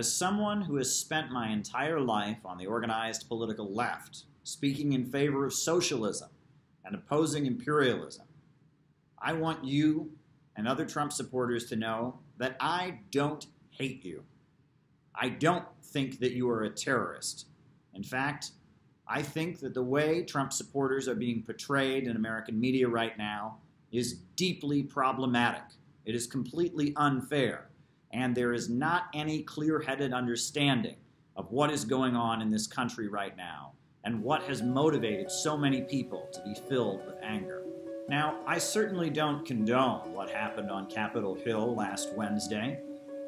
As someone who has spent my entire life on the organized political left, speaking in favor of socialism and opposing imperialism, I want you and other Trump supporters to know that I don't hate you. I don't think that you are a terrorist. In fact, I think that the way Trump supporters are being portrayed in American media right now is deeply problematic. It is completely unfair, and there is not any clear headed understanding of what is going on in this country right now and what has motivated so many people to be filled with anger. Now, I certainly don't condone what happened on Capitol Hill last Wednesday,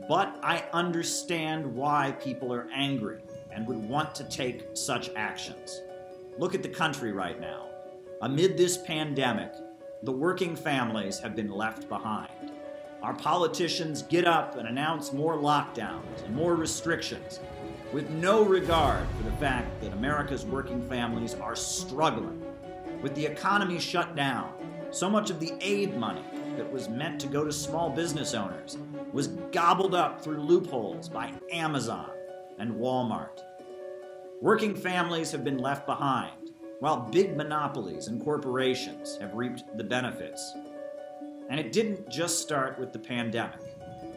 but I understand why people are angry and would want to take such actions. Look at the country right now. Amid this pandemic, the working families have been left behind. Our politicians get up and announce more lockdowns and more restrictions with no regard for the fact that America's working families are struggling. With the economy shut down, so much of the aid money that was meant to go to small business owners was gobbled up through loopholes by Amazon and Walmart. Working families have been left behind, while big monopolies and corporations have reaped the benefits. And it didn't just start with the pandemic.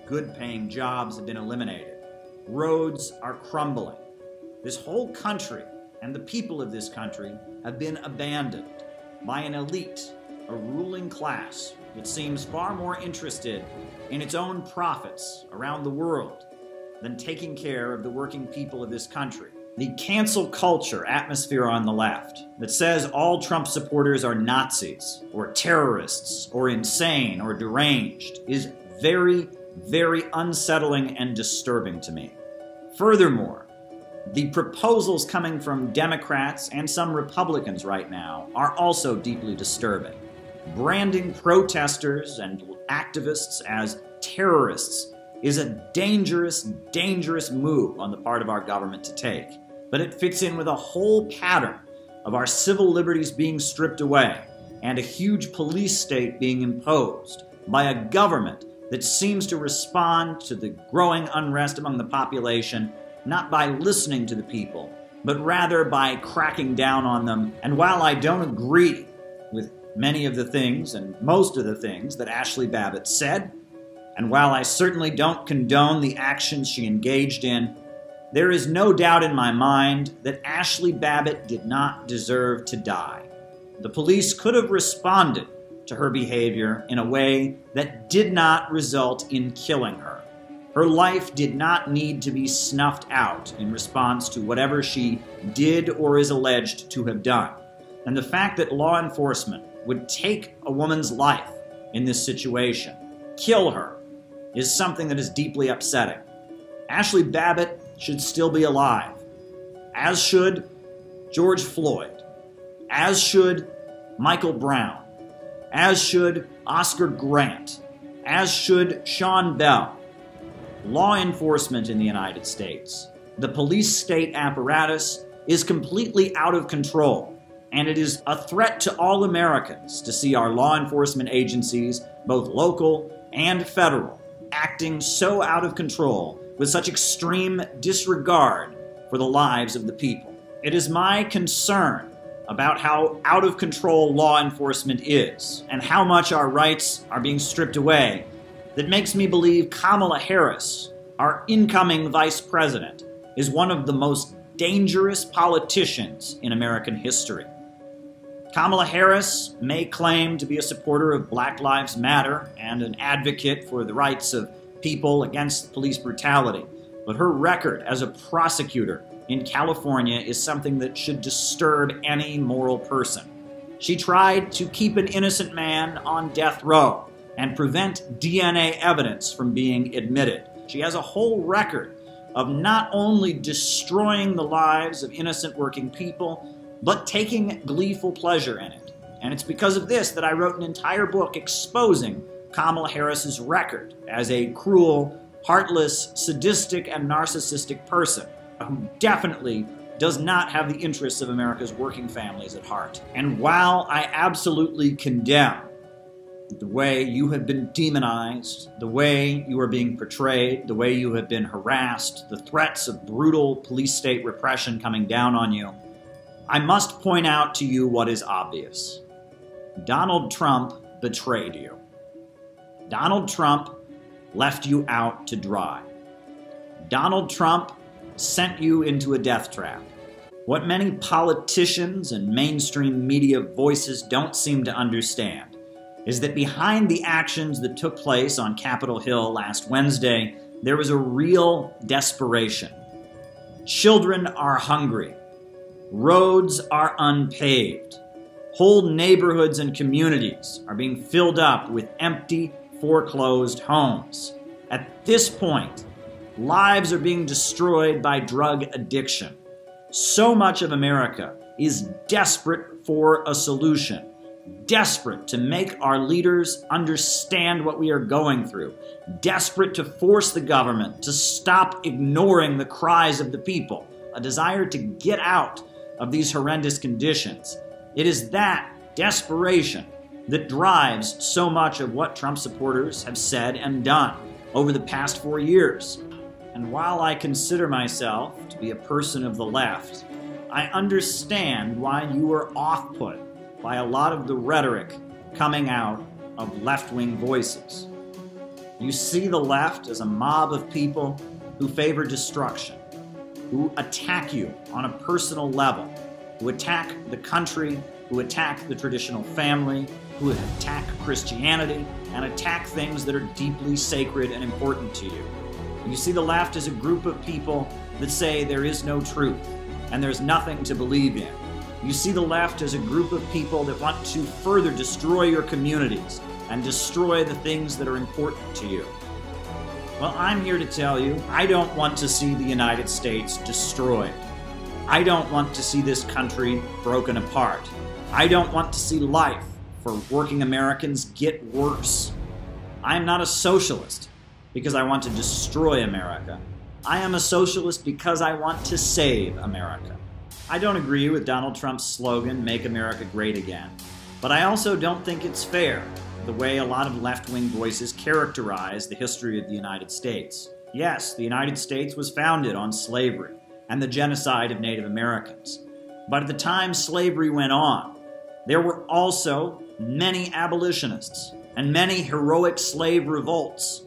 Good paying jobs have been eliminated. Roads are crumbling. This whole country and the people of this country have been abandoned by an elite, a ruling class that seems far more interested in its own profits around the world than taking care of the working people of this country the cancel culture atmosphere on the left that says all Trump supporters are Nazis or terrorists or insane or deranged is very, very unsettling and disturbing to me. Furthermore, the proposals coming from Democrats and some Republicans right now are also deeply disturbing. Branding protesters and activists as terrorists is a dangerous, dangerous move on the part of our government to take but it fits in with a whole pattern of our civil liberties being stripped away and a huge police state being imposed by a government that seems to respond to the growing unrest among the population not by listening to the people, but rather by cracking down on them. And while I don't agree with many of the things and most of the things that Ashley Babbitt said, and while I certainly don't condone the actions she engaged in, there is no doubt in my mind that Ashley Babbitt did not deserve to die. The police could have responded to her behavior in a way that did not result in killing her. Her life did not need to be snuffed out in response to whatever she did or is alleged to have done. And the fact that law enforcement would take a woman's life in this situation, kill her, is something that is deeply upsetting. Ashley Babbitt should still be alive, as should George Floyd, as should Michael Brown, as should Oscar Grant, as should Sean Bell. Law enforcement in the United States, the police state apparatus, is completely out of control, and it is a threat to all Americans to see our law enforcement agencies, both local and federal, acting so out of control with such extreme disregard for the lives of the people. It is my concern about how out of control law enforcement is and how much our rights are being stripped away that makes me believe Kamala Harris, our incoming vice president, is one of the most dangerous politicians in American history. Kamala Harris may claim to be a supporter of Black Lives Matter and an advocate for the rights of people against police brutality. But her record as a prosecutor in California is something that should disturb any moral person. She tried to keep an innocent man on death row and prevent DNA evidence from being admitted. She has a whole record of not only destroying the lives of innocent working people, but taking gleeful pleasure in it. And it's because of this that I wrote an entire book exposing Kamala Harris's record as a cruel, heartless, sadistic, and narcissistic person who definitely does not have the interests of America's working families at heart. And while I absolutely condemn the way you have been demonized, the way you are being portrayed, the way you have been harassed, the threats of brutal police state repression coming down on you, I must point out to you what is obvious. Donald Trump betrayed you. Donald Trump left you out to dry. Donald Trump sent you into a death trap. What many politicians and mainstream media voices don't seem to understand is that behind the actions that took place on Capitol Hill last Wednesday, there was a real desperation. Children are hungry. Roads are unpaved. Whole neighborhoods and communities are being filled up with empty, foreclosed homes. At this point, lives are being destroyed by drug addiction. So much of America is desperate for a solution desperate to make our leaders understand what we are going through, desperate to force the government to stop ignoring the cries of the people, a desire to get out of these horrendous conditions. It is that desperation that drives so much of what Trump supporters have said and done over the past four years. And while I consider myself to be a person of the left, I understand why you are off put by a lot of the rhetoric coming out of left wing voices. You see the left as a mob of people who favor destruction, who attack you on a personal level, who attack the country, who attack the traditional family, who attack Christianity, and attack things that are deeply sacred and important to you. You see the left as a group of people that say there is no truth and there's nothing to believe in you see the left as a group of people that want to further destroy your communities and destroy the things that are important to you. Well, I'm here to tell you I don't want to see the United States destroyed. I don't want to see this country broken apart. I don't want to see life for working Americans get worse. I am not a socialist because I want to destroy America. I am a socialist because I want to save America. I don't agree with Donald Trump's slogan, Make America Great Again. But I also don't think it's fair the way a lot of left wing voices characterize the history of the United States. Yes, the United States was founded on slavery and the genocide of Native Americans. But at the time slavery went on, there were also many abolitionists and many heroic slave revolts.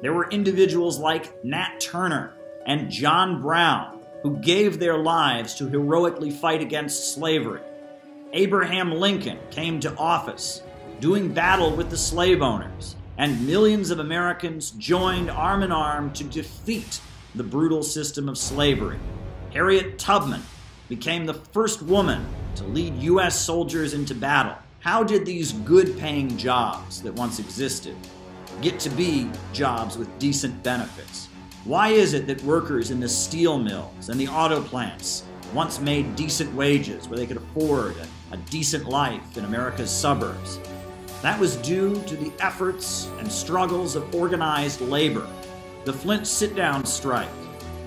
There were individuals like Nat Turner and John Brown who gave their lives to heroically fight against slavery. Abraham Lincoln came to office doing battle with the slave owners, and millions of Americans joined arm in arm to defeat the brutal system of slavery. Harriet Tubman became the first woman to lead U.S. soldiers into battle. How did these good paying jobs that once existed get to be jobs with decent benefits? Why is it that workers in the steel mills and the auto plants once made decent wages where they could afford a, a decent life in America's suburbs? That was due to the efforts and struggles of organized labor. The Flint sit down strike,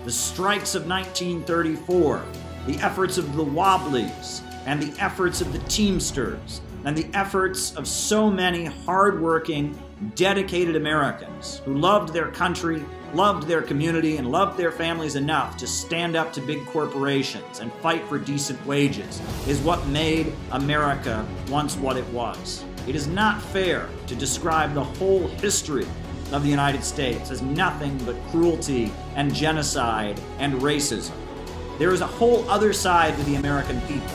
the strikes of 1934, the efforts of the Wobblies, and the efforts of the Teamsters, and the efforts of so many hardworking, dedicated Americans who loved their country loved their community and loved their families enough to stand up to big corporations and fight for decent wages is what made America once what it was. It is not fair to describe the whole history of the United States as nothing but cruelty and genocide and racism. There is a whole other side to the American people.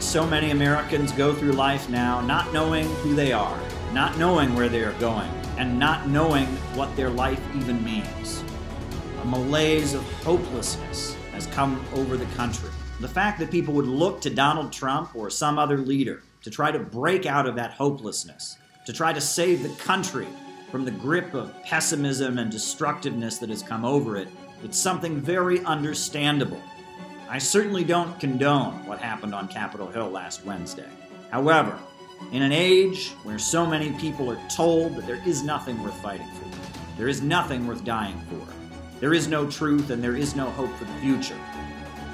So many Americans go through life now not knowing who they are, not knowing where they are going, and not knowing what their life even means. A malaise of hopelessness has come over the country. The fact that people would look to Donald Trump or some other leader to try to break out of that hopelessness, to try to save the country from the grip of pessimism and destructiveness that has come over it, it's something very understandable. I certainly don't condone what happened on Capitol Hill last Wednesday. However, in an age where so many people are told that there is nothing worth fighting for, there is nothing worth dying for, there is no truth and there is no hope for the future.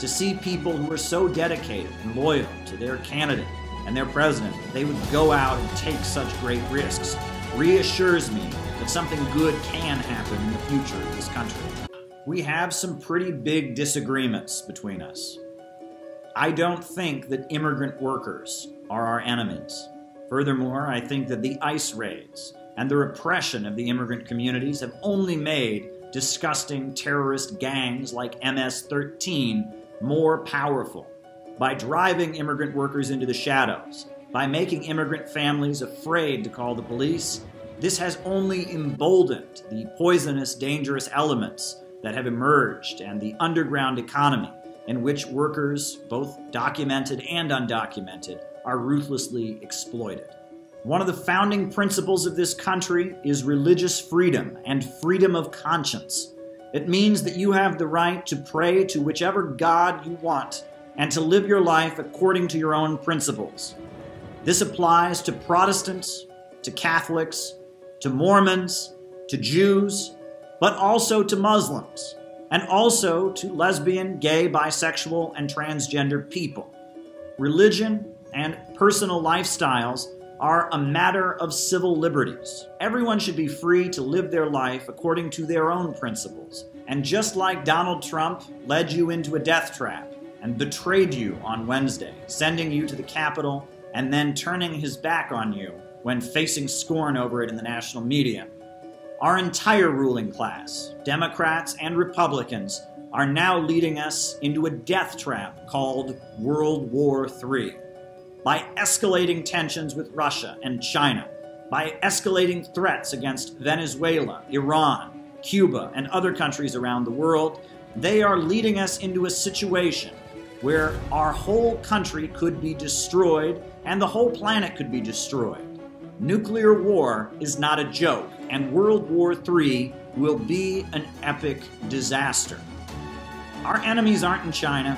To see people who are so dedicated and loyal to their candidate and their president, that they would go out and take such great risks, reassures me that something good can happen in the future of this country. We have some pretty big disagreements between us. I don't think that immigrant workers are our enemies. Furthermore, I think that the ICE raids and the repression of the immigrant communities have only made disgusting terrorist gangs like MS 13 more powerful by driving immigrant workers into the shadows, by making immigrant families afraid to call the police. This has only emboldened the poisonous, dangerous elements that have emerged and the underground economy in which workers, both documented and undocumented, are ruthlessly exploited. One of the founding principles of this country is religious freedom and freedom of conscience. It means that you have the right to pray to whichever God you want and to live your life according to your own principles. This applies to Protestants, to Catholics, to Mormons, to Jews, but also to Muslims, and also to lesbian, gay, bisexual, and transgender people. Religion and personal lifestyles are a matter of civil liberties. Everyone should be free to live their life according to their own principles. And just like Donald Trump led you into a death trap and betrayed you on Wednesday, sending you to the Capitol and then turning his back on you when facing scorn over it in the national media, our entire ruling class, Democrats and Republicans, are now leading us into a death trap called World War III by escalating tensions with Russia and China, by escalating threats against Venezuela, Iran, Cuba, and other countries around the world, they are leading us into a situation where our whole country could be destroyed and the whole planet could be destroyed. Nuclear war is not a joke, and World War III will be an epic disaster. Our enemies aren't in China,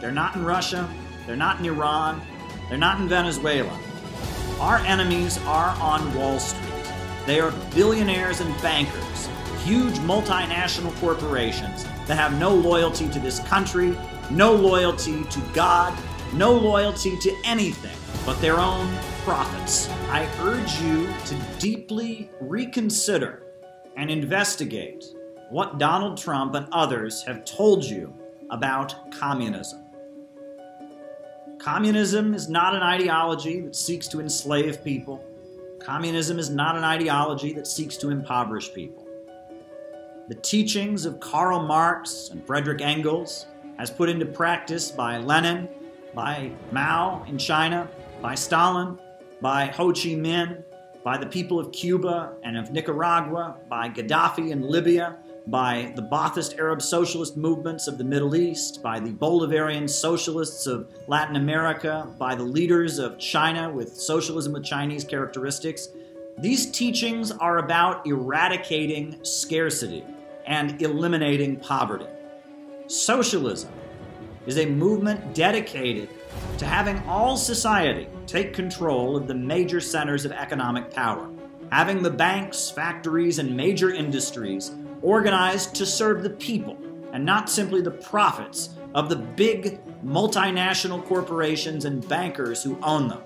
they're not in Russia, they're not in Iran, they're not in Venezuela. Our enemies are on Wall Street. They are billionaires and bankers, huge multinational corporations that have no loyalty to this country, no loyalty to God, no loyalty to anything but their own profits. I urge you to deeply reconsider and investigate what Donald Trump and others have told you about communism. Communism is not an ideology that seeks to enslave people. Communism is not an ideology that seeks to impoverish people. The teachings of Karl Marx and Frederick Engels, as put into practice by Lenin, by Mao in China, by Stalin, by Ho Chi Minh, by the people of Cuba and of Nicaragua, by Gaddafi in Libya, by the Ba'athist Arab socialist movements of the Middle East, by the Bolivarian socialists of Latin America, by the leaders of China with socialism with Chinese characteristics. These teachings are about eradicating scarcity and eliminating poverty. Socialism is a movement dedicated to having all society take control of the major centers of economic power, having the banks, factories, and major industries organized to serve the people and not simply the profits of the big multinational corporations and bankers who own them.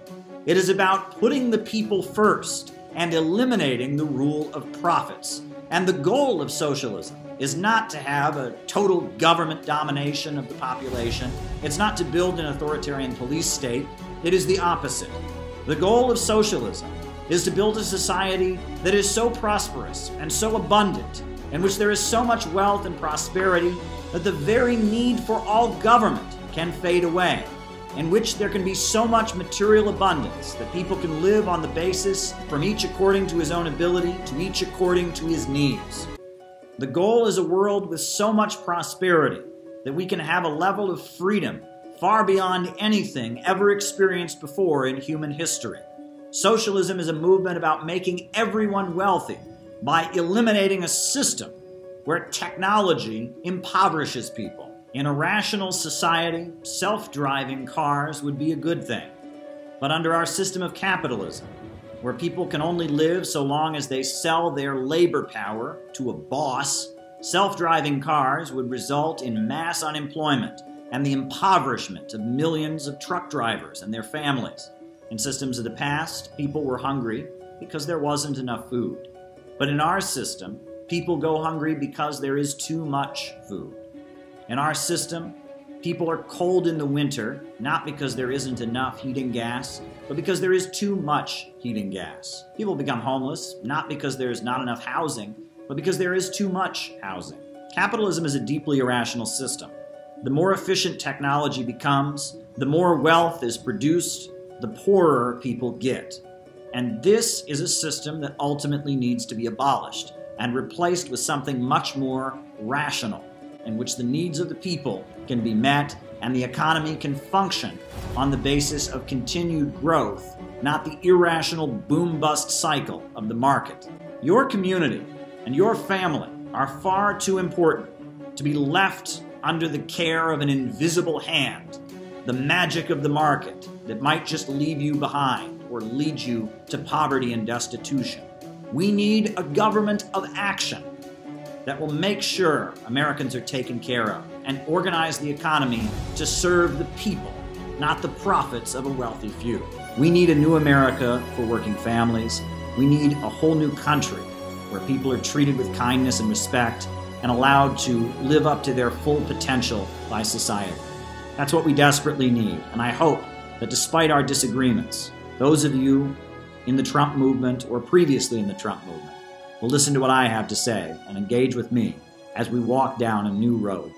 It is about putting the people first and eliminating the rule of profits. And the goal of socialism is not to have a total government domination of the population. It's not to build an authoritarian police state. It is the opposite. The goal of socialism is to build a society that is so prosperous and so abundant in which there is so much wealth and prosperity that the very need for all government can fade away, in which there can be so much material abundance that people can live on the basis from each according to his own ability to each according to his needs. The goal is a world with so much prosperity that we can have a level of freedom far beyond anything ever experienced before in human history. Socialism is a movement about making everyone wealthy by eliminating a system where technology impoverishes people. In a rational society, self driving cars would be a good thing. But under our system of capitalism, where people can only live so long as they sell their labor power to a boss, self driving cars would result in mass unemployment and the impoverishment of millions of truck drivers and their families. In systems of the past, people were hungry because there wasn't enough food. But in our system, people go hungry because there is too much food. In our system, people are cold in the winter not because there isn't enough heating gas, but because there is too much heating gas. People become homeless not because there's not enough housing, but because there is too much housing. Capitalism is a deeply irrational system. The more efficient technology becomes, the more wealth is produced, the poorer people get. And this is a system that ultimately needs to be abolished and replaced with something much more rational, in which the needs of the people can be met and the economy can function on the basis of continued growth, not the irrational boom bust cycle of the market. Your community and your family are far too important to be left under the care of an invisible hand, the magic of the market that might just leave you behind or lead you to poverty and destitution. We need a government of action that will make sure Americans are taken care of and organize the economy to serve the people, not the profits of a wealthy few. We need a new America for working families. We need a whole new country where people are treated with kindness and respect and allowed to live up to their full potential by society. That's what we desperately need, and I hope that despite our disagreements, those of you in the Trump movement or previously in the Trump movement will listen to what I have to say and engage with me as we walk down a new road